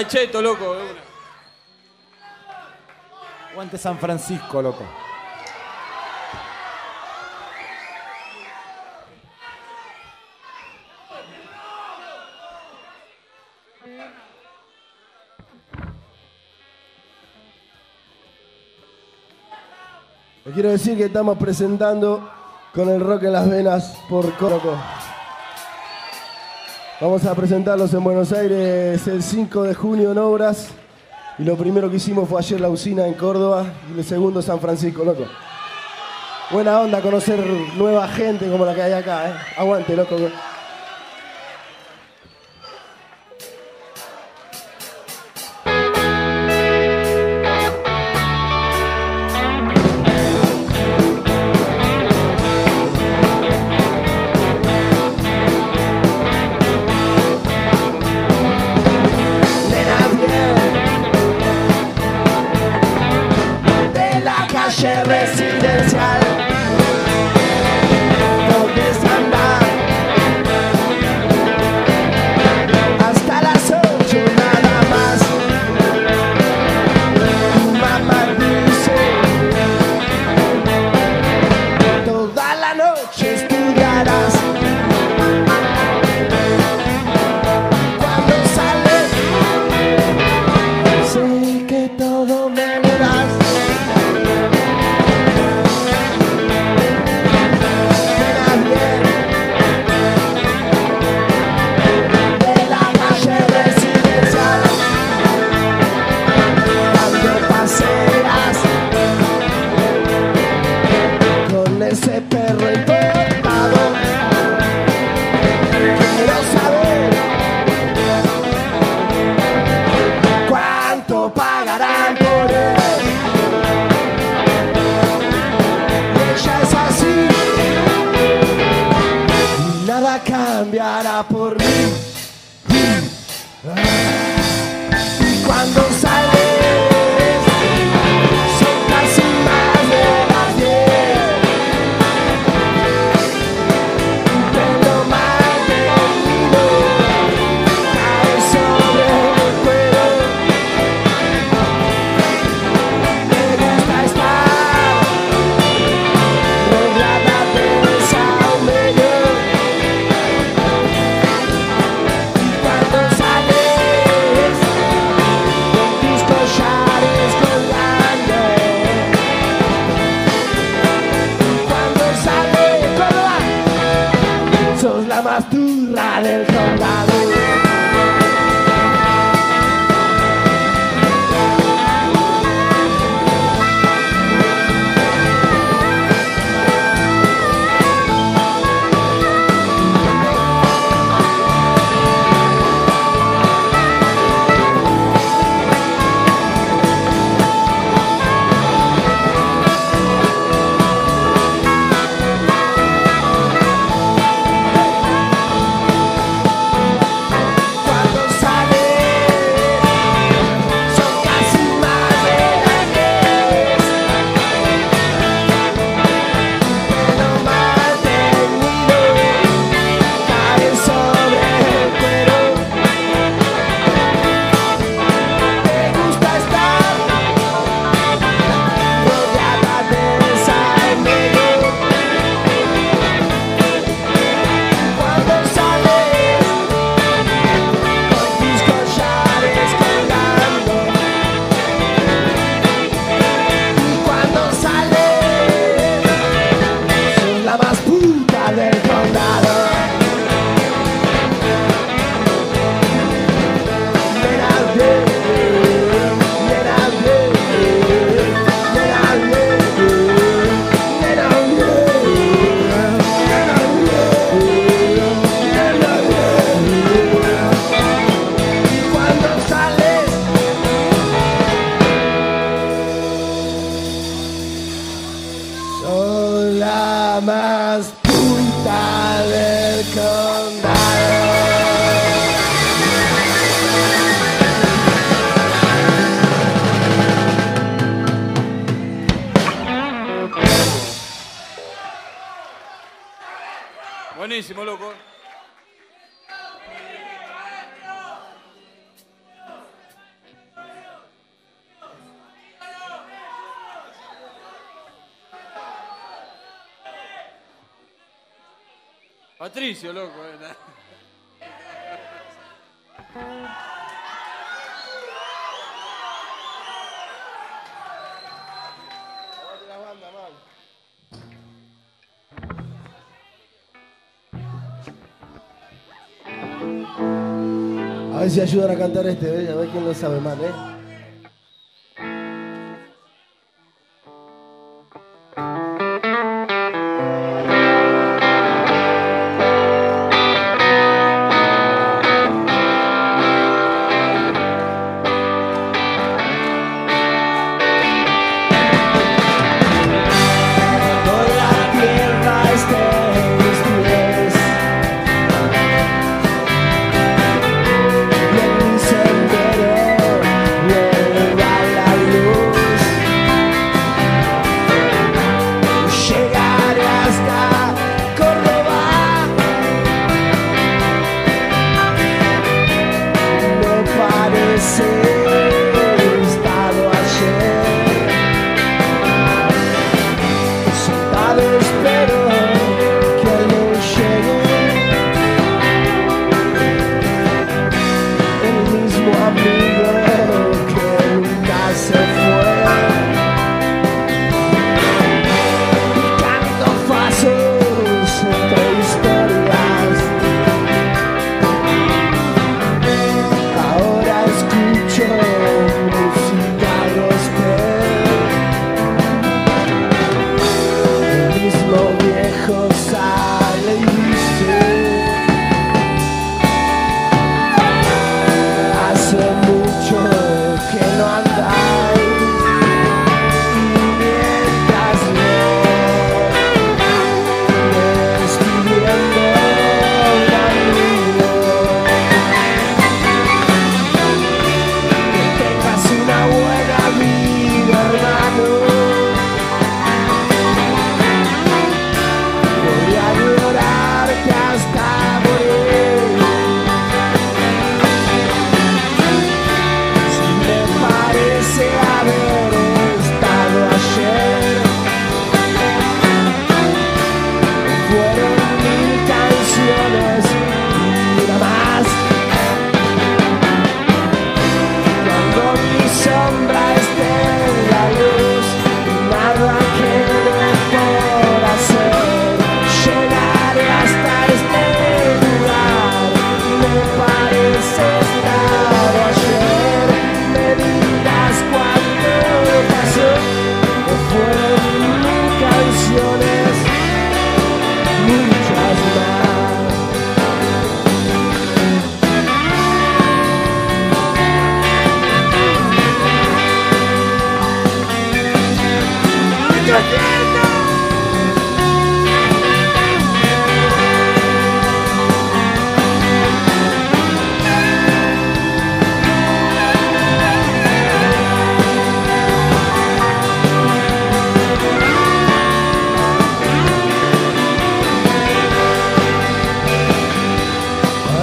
al cheto, loco. Guante San Francisco, loco. Quiero decir que estamos presentando con el rock en las venas por Coroco. Vamos a presentarlos en Buenos Aires el 5 de junio en Obras. Y lo primero que hicimos fue ayer la usina en Córdoba y el segundo San Francisco, loco. Buena onda conocer nueva gente como la que hay acá, ¿eh? Aguante, loco. ayudan a cantar este, ¿eh? a ver quién lo sabe más, ¿eh?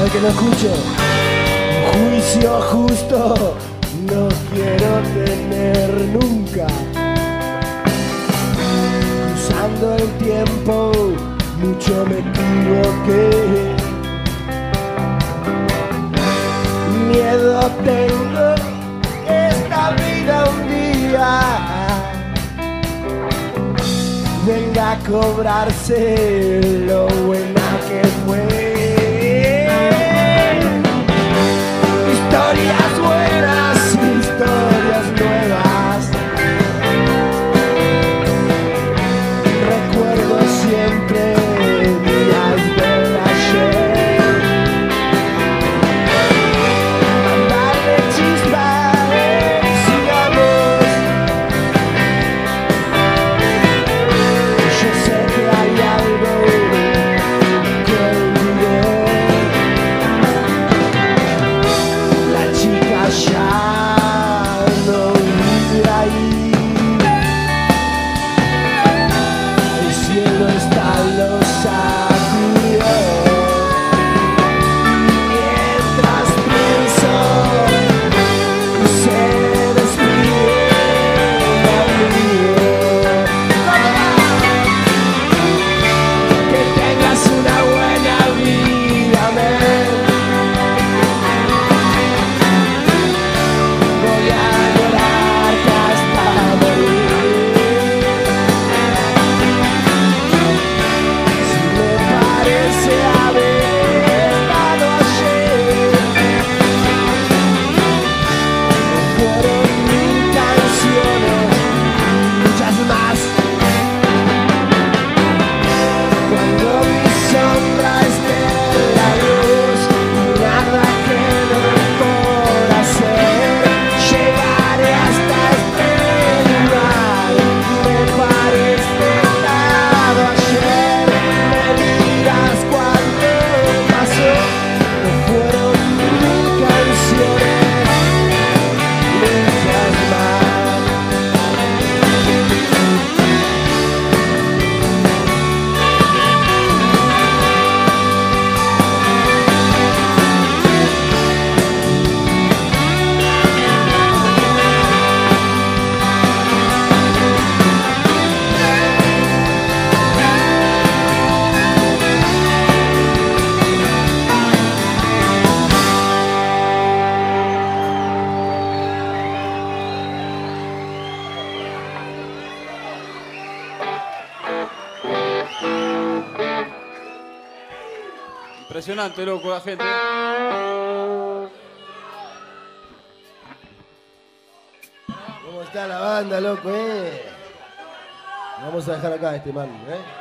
que lo escuche. Juicio justo yo me equivoqué. Miedo tengo esta vida un día. Venga a cobrarse lo buena que fue. Historias buenas. loco la gente. ¿Cómo está la banda, loco. Eh? Vamos a dejar acá este man, eh.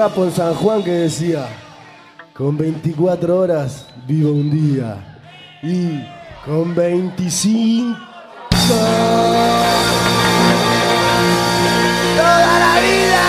Trapo San Juan que decía, con 24 horas vivo un día y con 25 toda la vida.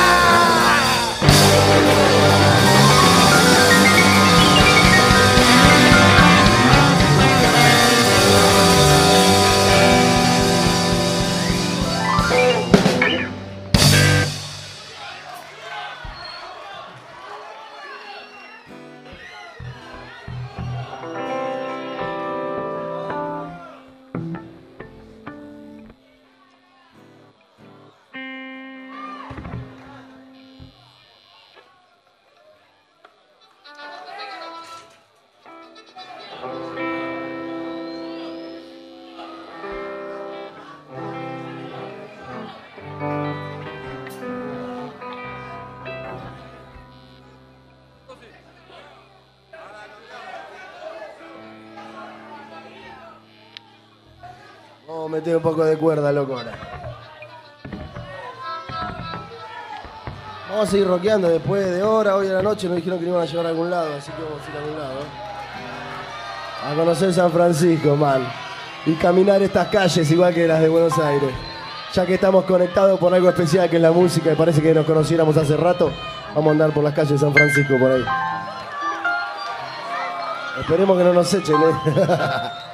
Un poco de cuerda, loco, ahora. Vamos a seguir rockeando después de hora, hoy a la noche nos dijeron que nos iban a llevar a algún lado, así que vamos a ir a algún lado. A conocer San Francisco, man. Y caminar estas calles igual que las de Buenos Aires. Ya que estamos conectados por algo especial que es la música y parece que nos conociéramos hace rato, vamos a andar por las calles de San Francisco por ahí. Esperemos que no nos echen, ¿eh?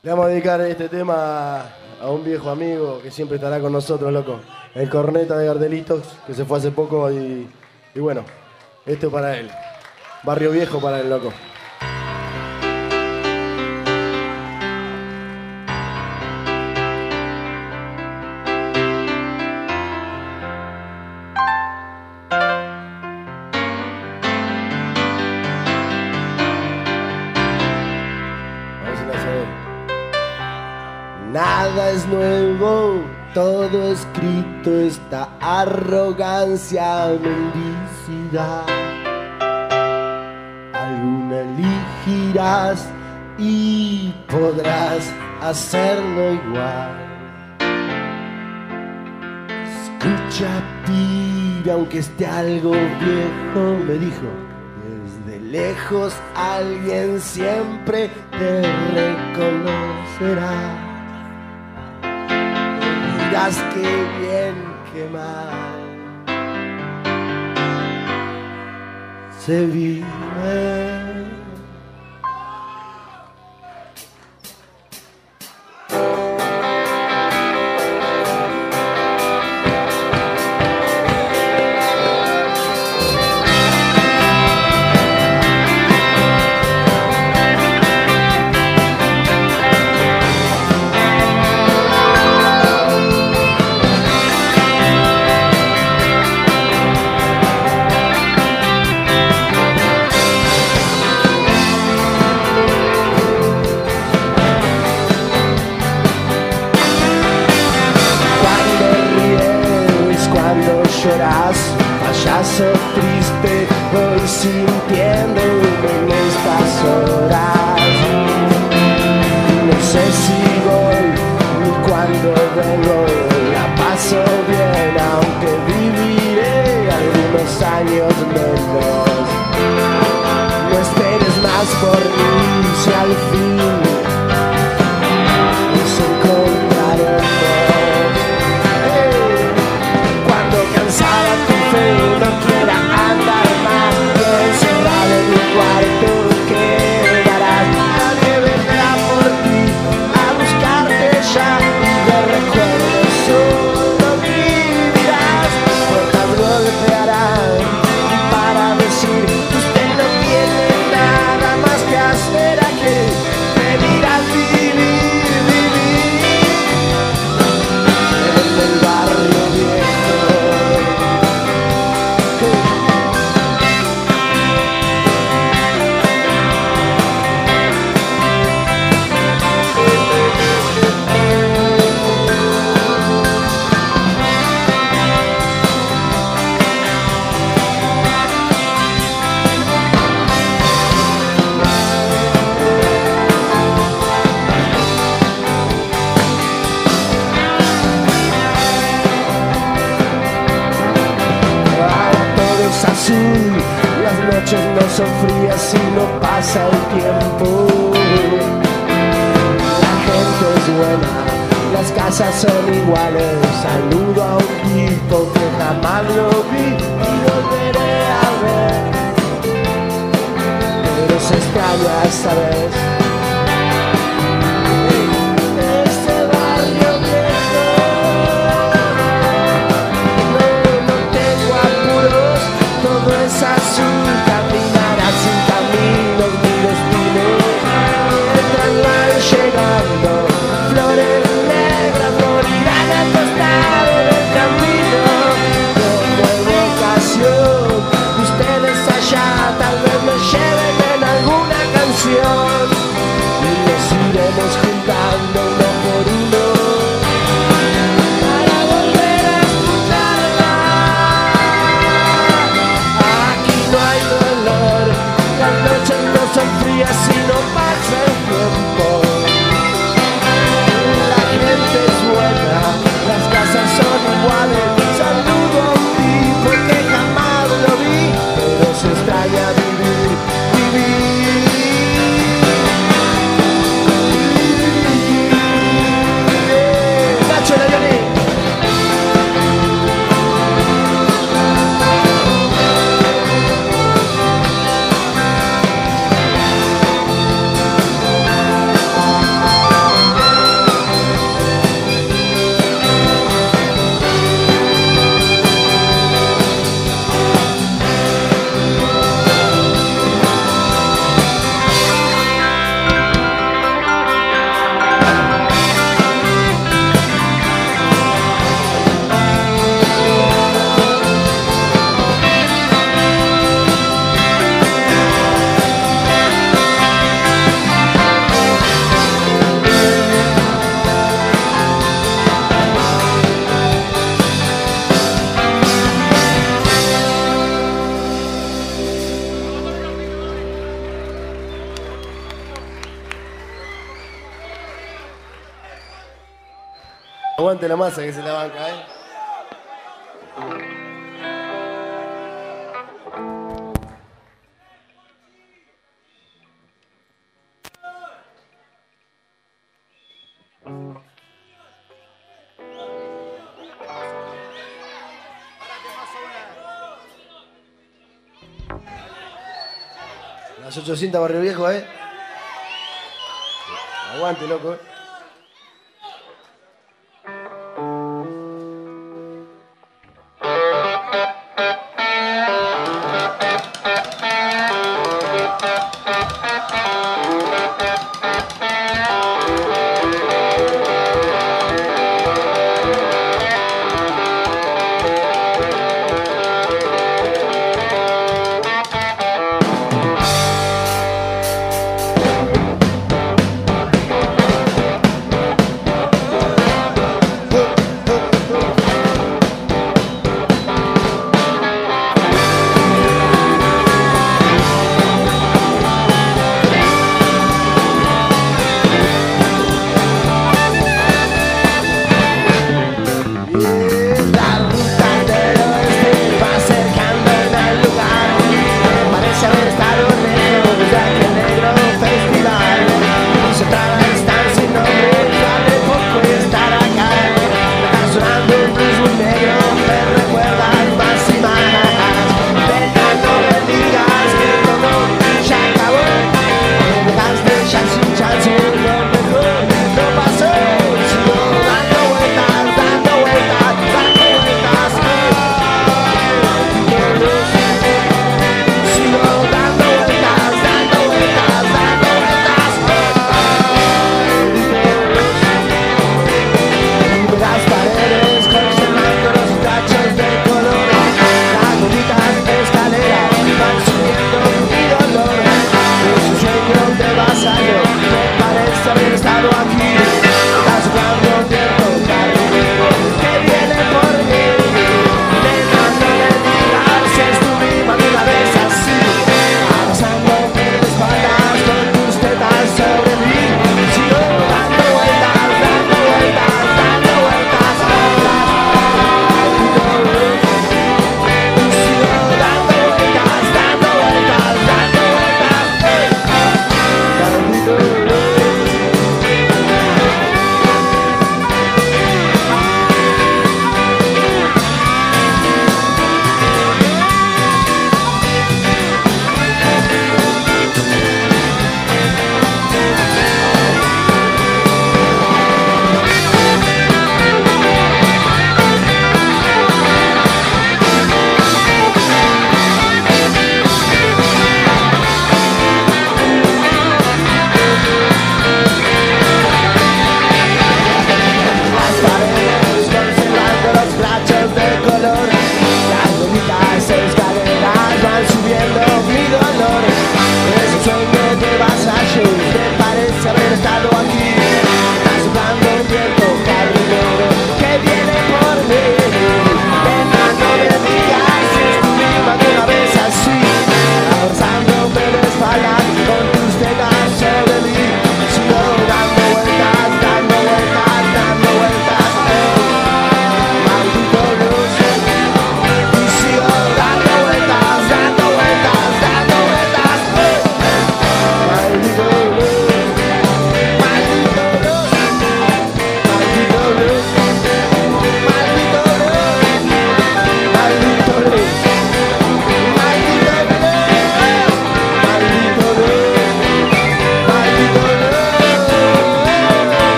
Le vamos a dedicar este tema a un viejo amigo que siempre estará con nosotros, loco. El corneta de Gardelitos, que se fue hace poco y, bueno, esto para él. Barrio viejo para el loco. Escrito, esta arrogancia, mendicidad. Alguna elegirás y podrás hacerlo igual. Escucha, pibe, aunque esté algo viejo, me dijo. Desde lejos alguien siempre te reconocerá. Dirás que bien, que mal. Se vive. En estas horas. No sé si voy ni cuando vengo, la paso bien, aunque viviré algunos años menos. No esperes más por mí si al fin son iguales. Saludo a un tipo que jamás lo vi y volveré a ver. Pero es extraño esta vez. y nos iremos juntando. 800 Barrio Viejo, ¿eh? Aguante, loco. ¿eh?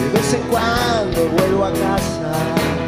De vez en cuando vuelvo a casa.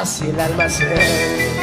más el almacén.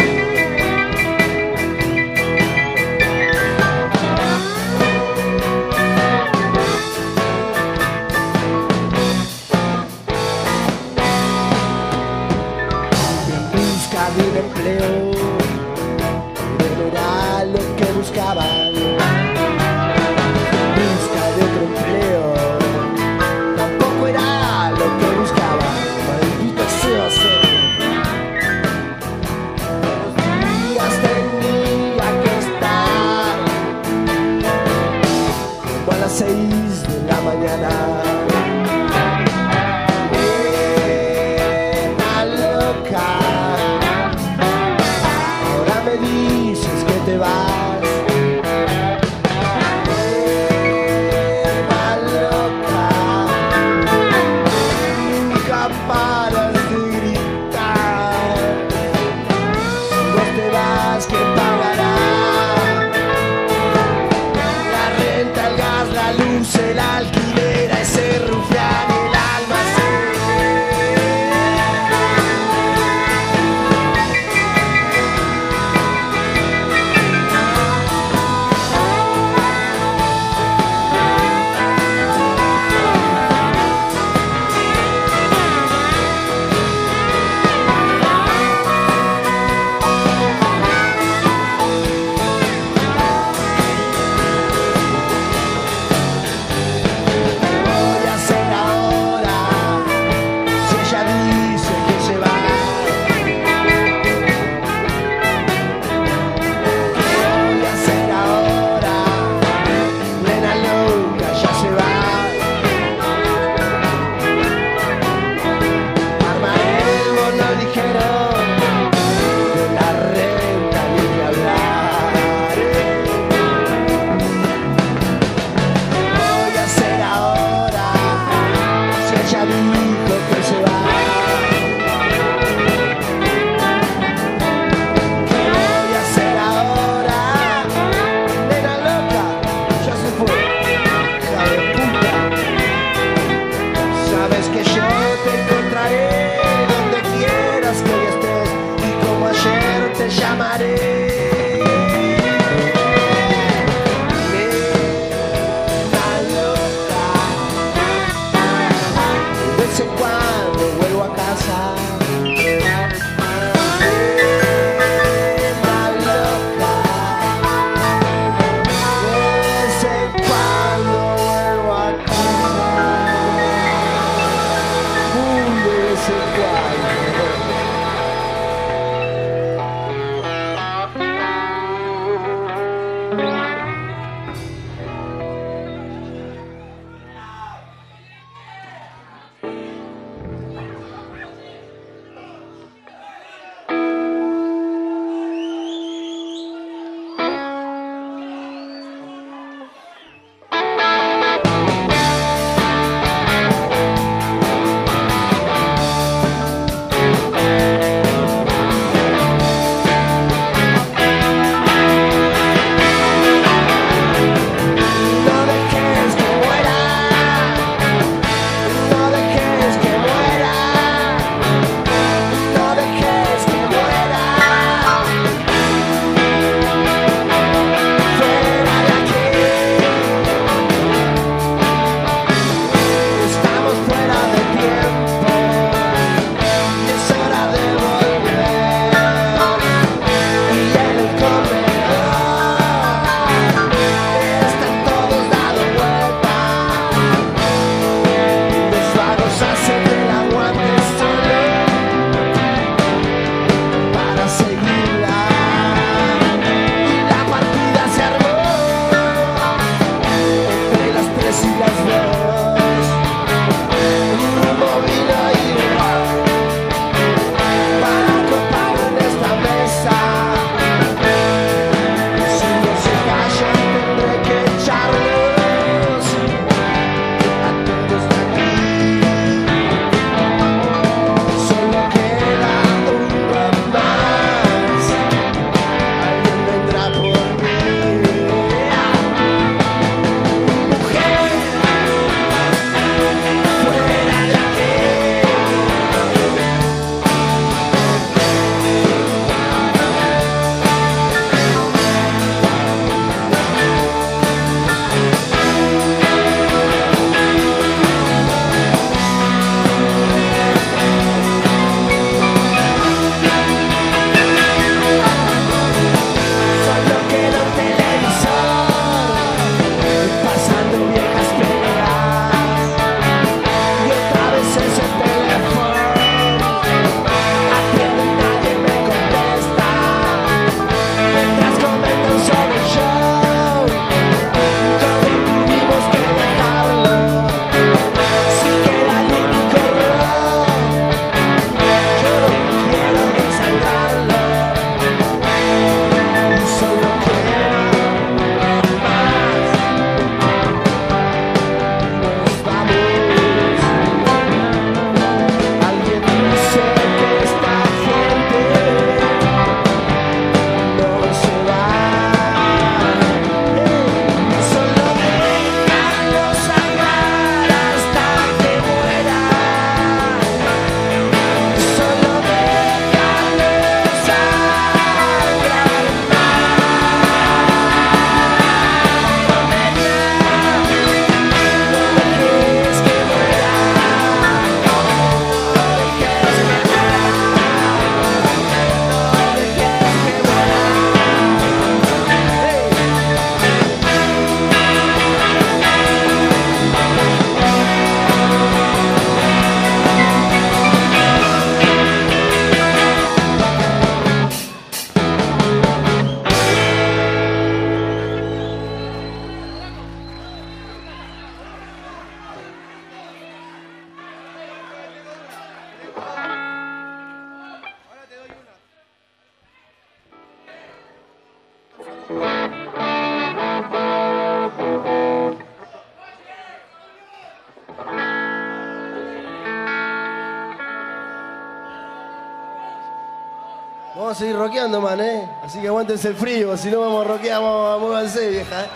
el frío, si no vamos a rockear, vamos, a muévanse, vieja. ¿eh?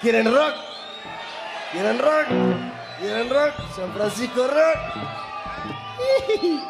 ¿Quieren rock? ¿Quieren rock? ¿Quieren rock? San Francisco Rock.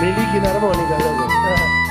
मेली किनारा पानी का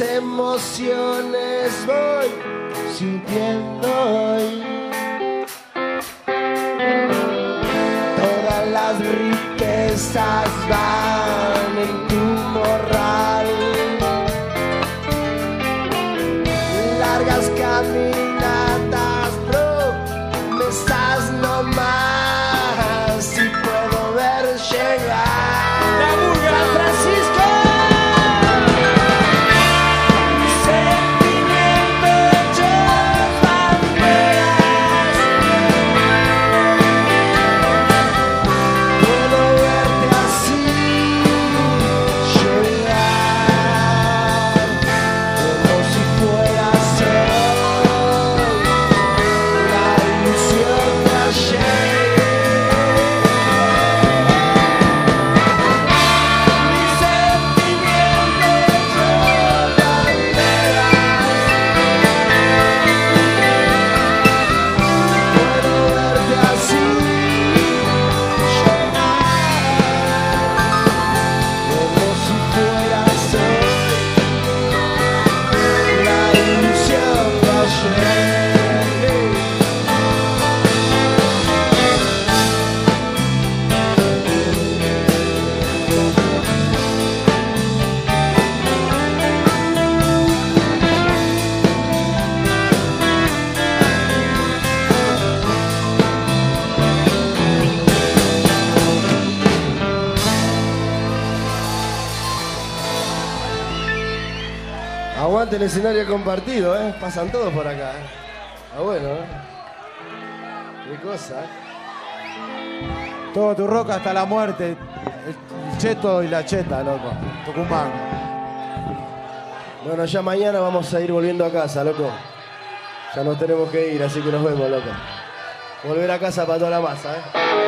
emociones voy sintiendo hoy. escenario compartido, ¿eh? Pasan todos por acá. Está bueno, ¿eh? Qué cosa. ¿eh? Todo tu roca hasta la muerte. El cheto y la cheta, loco. Tucumán. Bueno, ya mañana vamos a ir volviendo a casa, loco. Ya nos tenemos que ir, así que nos vemos, loco. Volver a casa para toda la masa, ¿eh?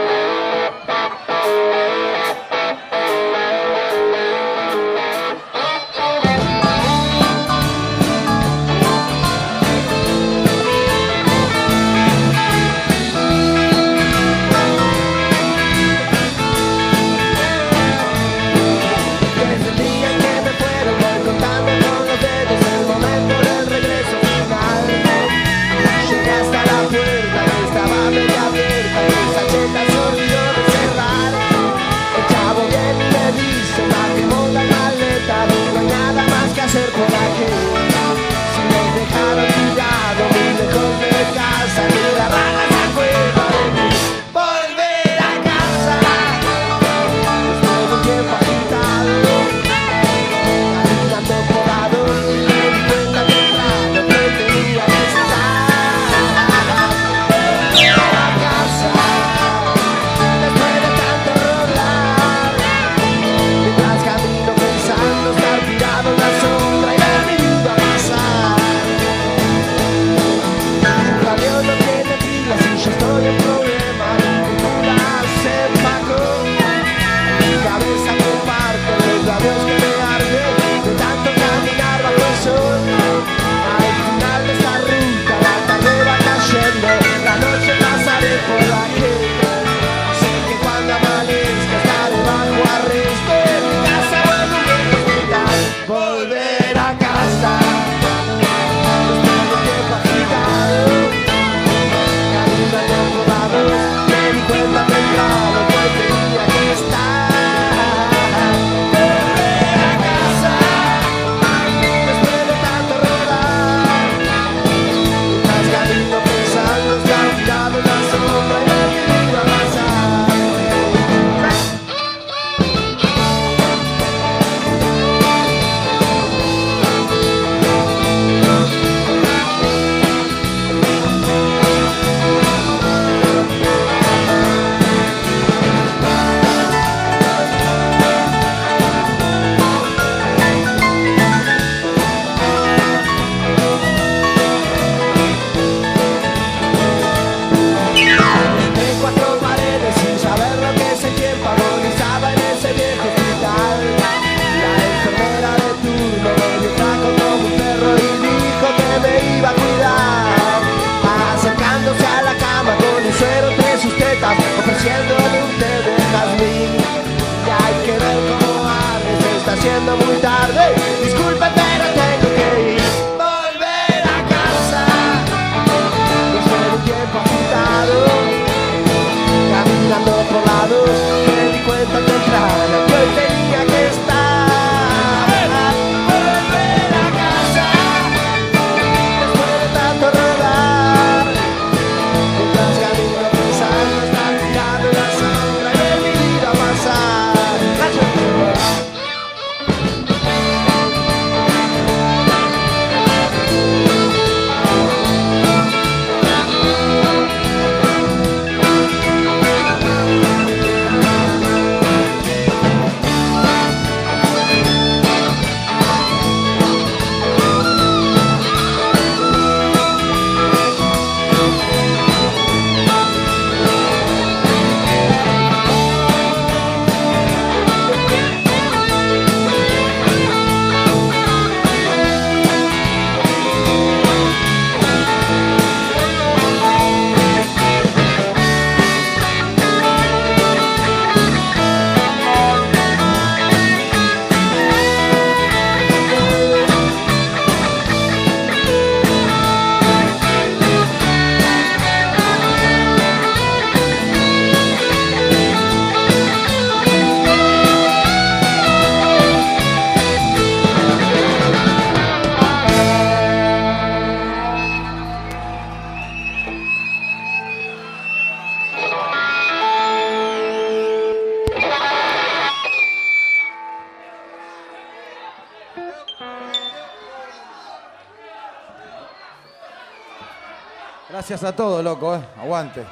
Gracias a todos, loco, eh. Aguante.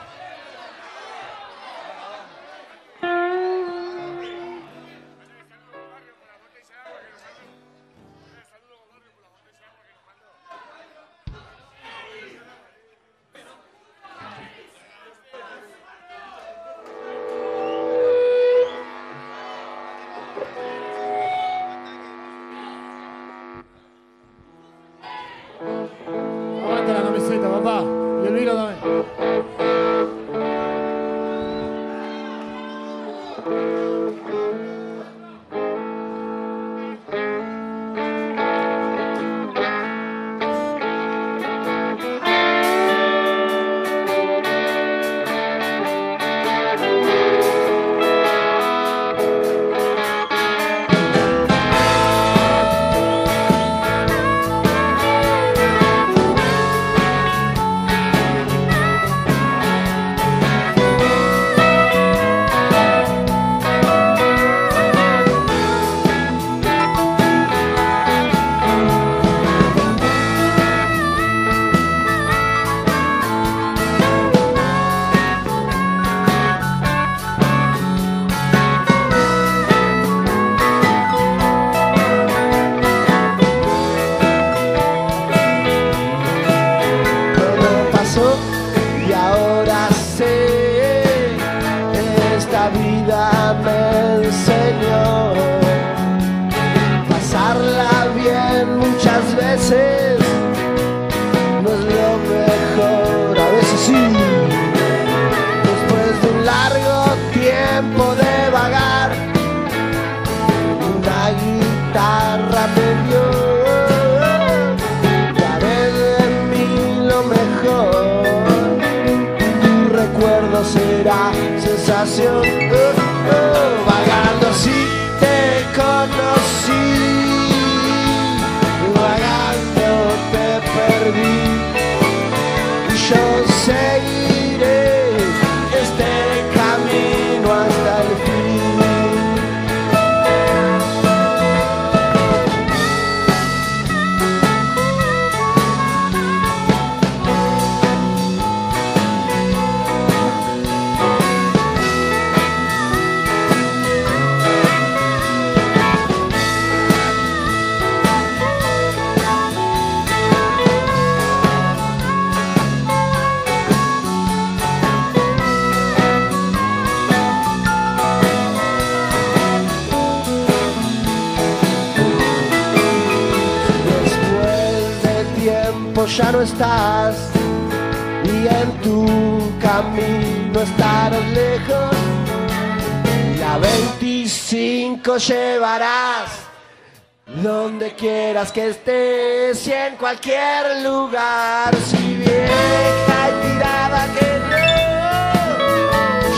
si vieja y tirada que no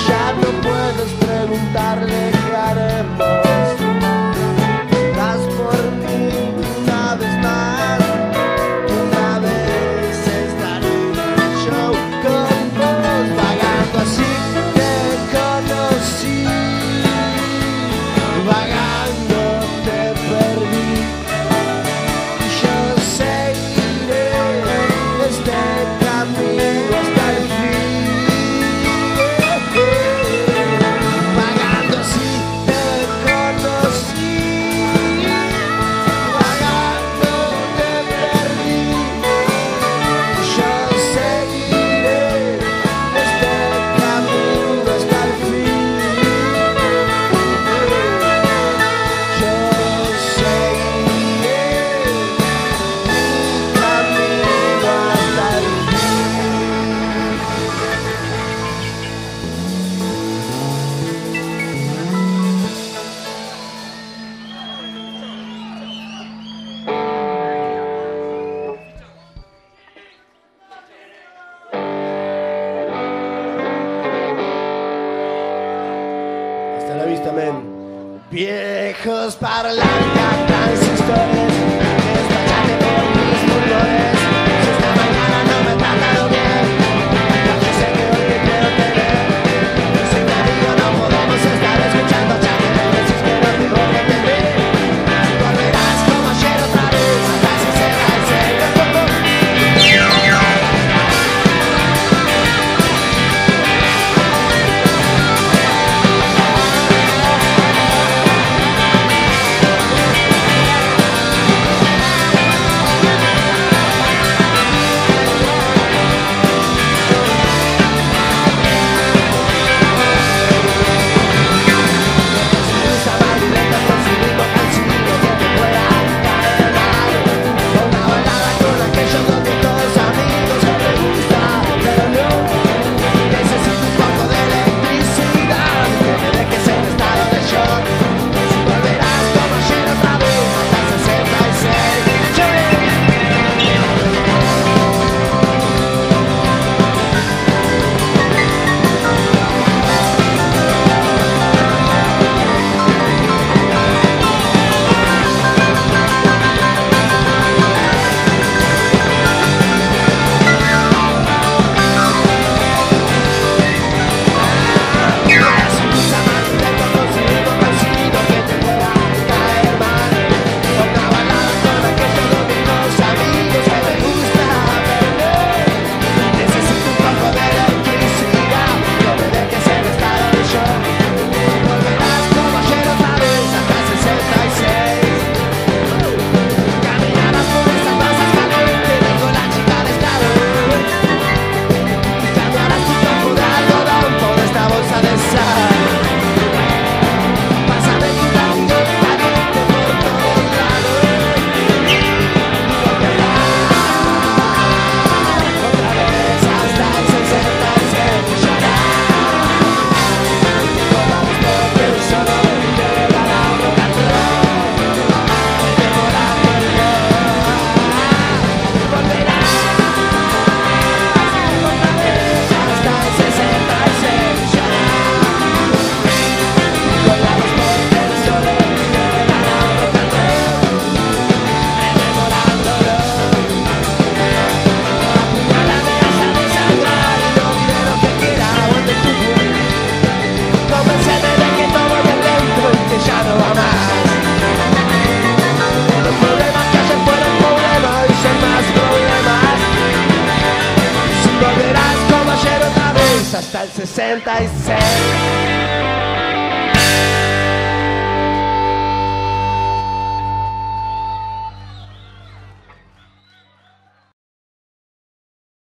ya no puedes preguntarle